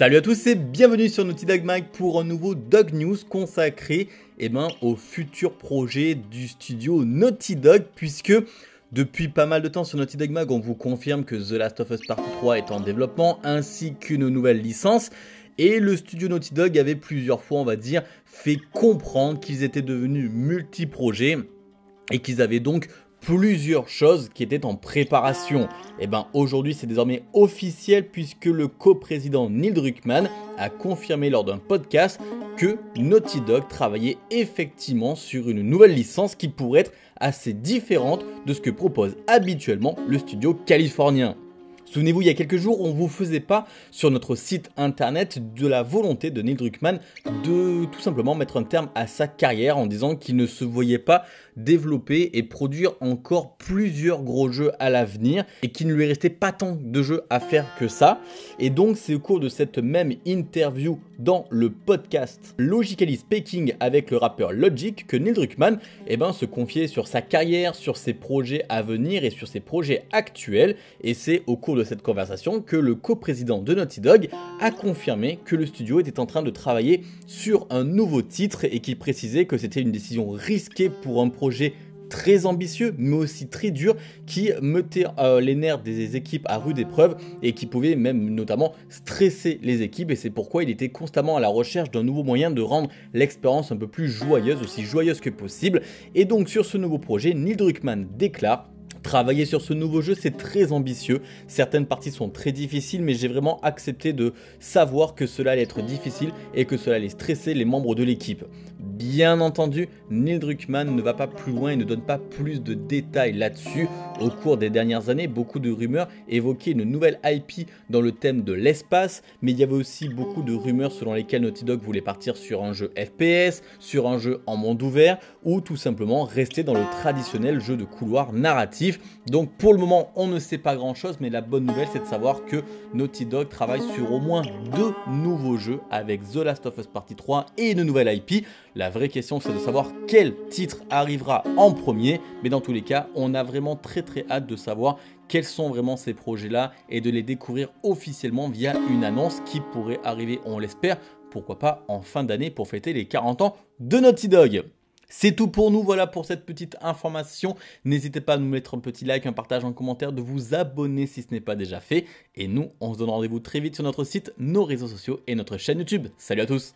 Salut à tous et bienvenue sur Naughty Dog Mag pour un nouveau Dog News consacré eh ben, au futur projet du studio Naughty Dog puisque depuis pas mal de temps sur Naughty Dog Mag on vous confirme que The Last of Us Part 3 est en développement ainsi qu'une nouvelle licence. Et le studio Naughty Dog avait plusieurs fois on va dire fait comprendre qu'ils étaient devenus multi-projets et qu'ils avaient donc plusieurs choses qui étaient en préparation. Et eh ben aujourd'hui c'est désormais officiel puisque le coprésident Neil Druckmann a confirmé lors d'un podcast que Naughty Dog travaillait effectivement sur une nouvelle licence qui pourrait être assez différente de ce que propose habituellement le studio californien. Souvenez-vous, il y a quelques jours, on vous faisait pas sur notre site internet de la volonté de Neil Druckmann de tout simplement mettre un terme à sa carrière en disant qu'il ne se voyait pas développer et produire encore plusieurs gros jeux à l'avenir et qu'il ne lui restait pas tant de jeux à faire que ça. Et donc, c'est au cours de cette même interview dans le podcast Logically Speaking avec le rappeur Logic que Neil Druckmann eh ben, se confiait sur sa carrière, sur ses projets à venir et sur ses projets actuels. Et c'est au cours de cette conversation que le coprésident de Naughty Dog a confirmé que le studio était en train de travailler sur un nouveau titre et qu'il précisait que c'était une décision risquée pour un projet très ambitieux mais aussi très dur qui mettait euh, les nerfs des équipes à rude épreuve et qui pouvait même notamment stresser les équipes. Et c'est pourquoi il était constamment à la recherche d'un nouveau moyen de rendre l'expérience un peu plus joyeuse, aussi joyeuse que possible. Et donc sur ce nouveau projet Neil Druckmann déclare Travailler sur ce nouveau jeu, c'est très ambitieux. Certaines parties sont très difficiles, mais j'ai vraiment accepté de savoir que cela allait être difficile et que cela allait stresser les membres de l'équipe. Bien entendu, Neil Druckmann ne va pas plus loin et ne donne pas plus de détails là-dessus. Au cours des dernières années, beaucoup de rumeurs évoquaient une nouvelle IP dans le thème de l'espace, mais il y avait aussi beaucoup de rumeurs selon lesquelles Naughty Dog voulait partir sur un jeu FPS, sur un jeu en monde ouvert, ou tout simplement rester dans le traditionnel jeu de couloir narratif. Donc pour le moment, on ne sait pas grand-chose, mais la bonne nouvelle, c'est de savoir que Naughty Dog travaille sur au moins deux nouveaux jeux avec The Last of Us Partie 3 et une nouvelle IP. La vraie question, c'est de savoir quel titre arrivera en premier. Mais dans tous les cas, on a vraiment très très hâte de savoir quels sont vraiment ces projets-là et de les découvrir officiellement via une annonce qui pourrait arriver, on l'espère, pourquoi pas en fin d'année pour fêter les 40 ans de Naughty Dog. C'est tout pour nous, voilà pour cette petite information. N'hésitez pas à nous mettre un petit like, un partage, un commentaire, de vous abonner si ce n'est pas déjà fait. Et nous, on se donne rendez-vous très vite sur notre site, nos réseaux sociaux et notre chaîne YouTube. Salut à tous